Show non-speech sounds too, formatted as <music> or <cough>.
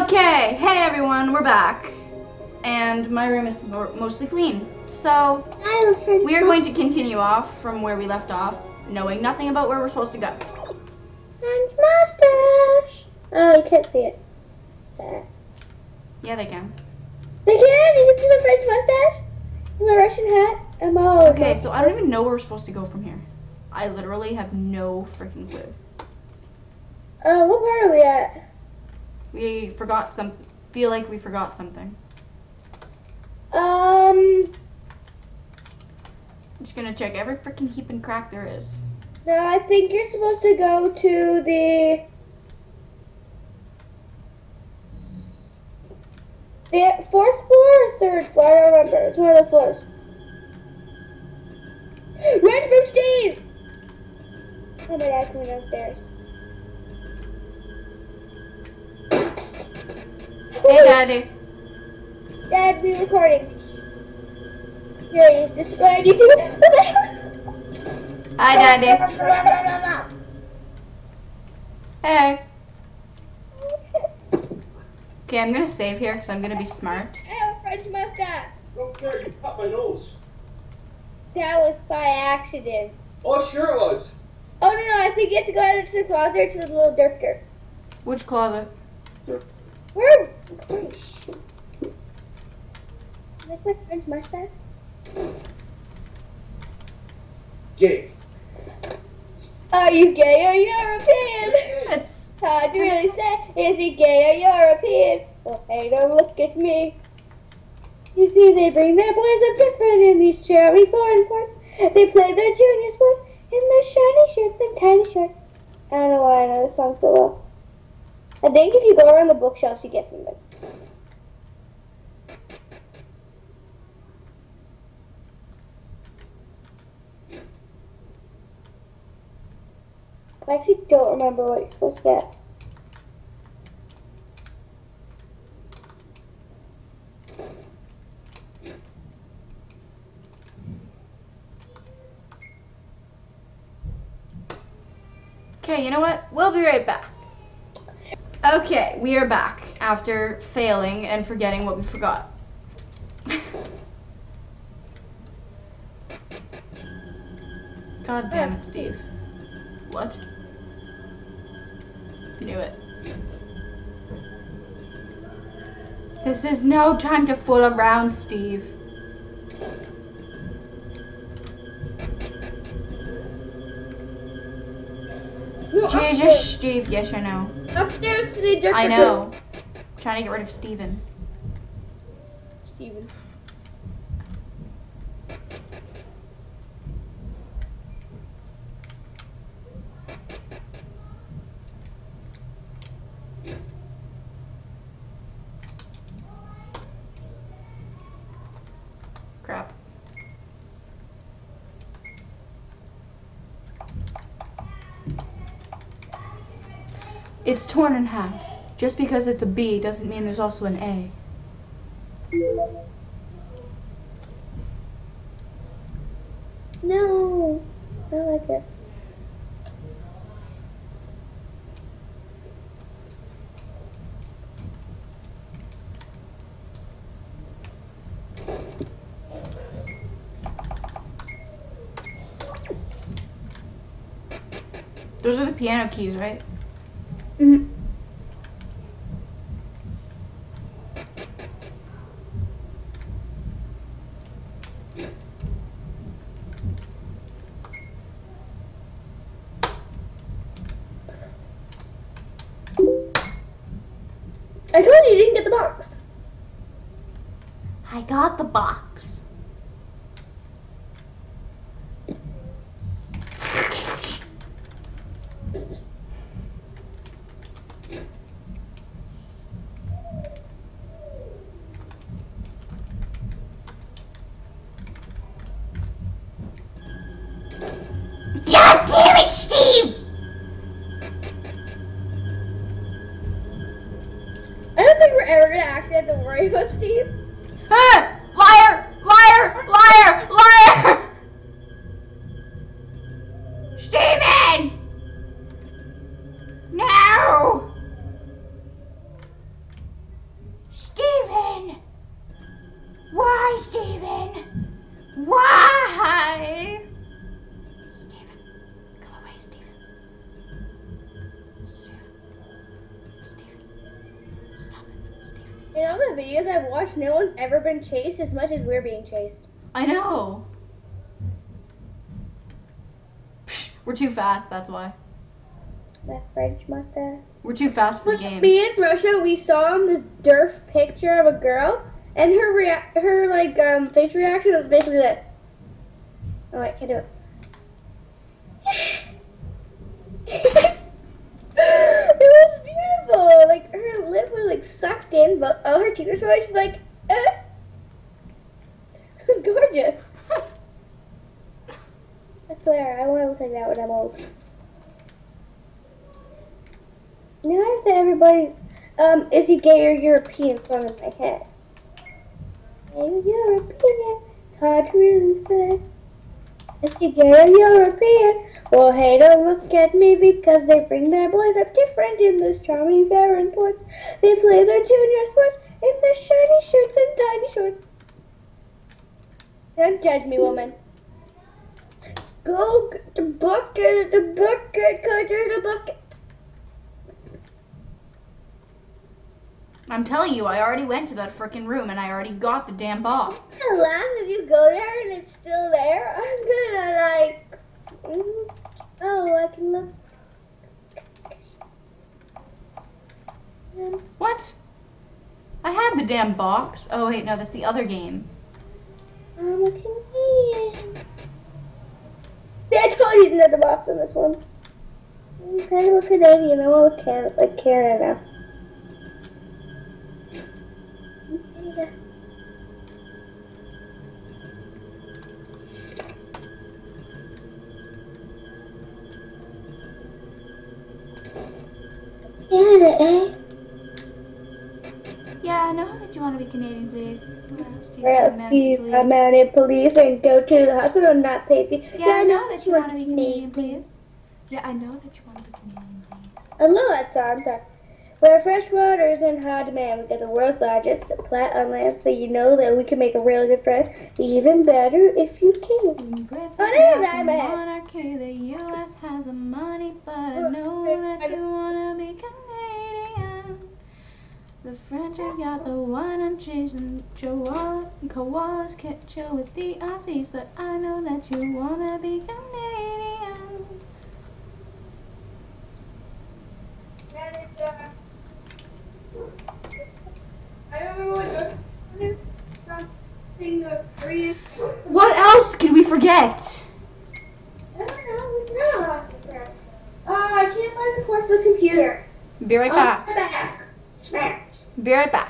Okay, hey everyone, we're back. And my room is mo- mostly clean. So, we are going to continue off from where we left off, knowing nothing about where we're supposed to go. French mustache. Oh, you can't see it. Sad. Yeah, they can. They can. You can see my French mustache, my Russian hat, and my olive. Okay, so I don't even know where we're supposed to go from here. I literally have no freaking clue. Uh, what part are we at? We forgot some. Feel like we forgot something. Um, I'm just gonna check every freaking heap and crack there is. no, I think you're supposed to go to the. The fourth floor or third floor? I don't remember. It's one of those floors. Run from Steve! Oh my god, coming downstairs. Hey, Daddy. Dad, we're recording. Here, use this one. You see what the heck? Hi, Daddy. Hey. Okay, I'm gonna save here because I'm gonna be smart. I have a French mustache. Don't care, you cut my nose. That was by accident. Oh, sure it was. Oh no, no, I think you have to go out into the closet to the little dirt dirt. Which closet? Where? That's my French mustache. Jake. Are you gay or European? It's Hard to really say. Is he gay or European? Well, hey, don't look at me. You see, they bring their boys up different in these cherry foreign ports. They play their junior sports in their shiny shirts and tiny shorts. I don't know why I know this song so well. I think if you go around the bookshelves, you get something. I actually don't remember what you're supposed to get. okay. You know what? We'll be right back. Okay, we are back after failing and forgetting what we forgot. God damn it, Steve. What? Knew it. This is no time to fool around, Steve. Jesus, Steve. Yes, I know. upstairs, to the dirt I know. Trying to get rid of. Steven. It's torn in half. Just because it's a B doesn't mean there's also an A. No, I like it. Those are the piano keys, right? Mm-hmm. I told you you didn't get the box. I got the box. In all the videos I've watched, no one's ever been chased as much as we're being chased. I know. We're too fast, that's why. That French mustache. We're too fast for the game. Me and Russia, we saw on this derf picture of a girl, and her rea- her like um face reaction was basically that. Oh, I can't do it. it was beautiful. Like her lip was like sucked all her teeth are so white. She's like, eh. <laughs> It was gorgeous. I swear, I want to look like that when I'm old. Now to everybody, um, is he gay or European in my head. Gay or European, it's hard to really say. Is he gay a European? Well, hey, don't look at me because they bring their boys up different in this charming barren ports. They play their junior sports in their shiny shirts and tiny shorts. Don't judge me, woman. Go get the bucket, the bucket, cutter the bucket. I'm telling you, I already went to that frickin' room and I already got the damn box. I'm gonna if you go there and it's still there. I'm gonna like, oh, I can look. Um, What? I had the damn box. Oh wait, no, that's the other game. I'm a Canadian. See, I told you to the box on this one. I'm kind of a Canadian. I'm all Can- like Canada. Canada. Canada, eh? Yeah, I know that you want to be Canadian, please. Where else do you Or else you please? come out in police and go to the hospital and not pay fee. Yeah, I know that you want to be Canadian, please. Yeah, I know that you want to be Canadian, please. I love that song. I'm sorry. Where fresh water is in high demand, we got the world's largest supply on land, so you know that we can make a really good friend. Even better if you can. Granted, Oh, no, that the monarchy, the U.S. has the money, but I know that you want to be Canadian. The French have got the wine and cheese and and koalas can't chill with the Aussies, but I know that you want to be Canadian. I don't know what something of Korean. What else could we forget? I don't know. No. Uh, I can't find the portable computer. Be right back. Be right back.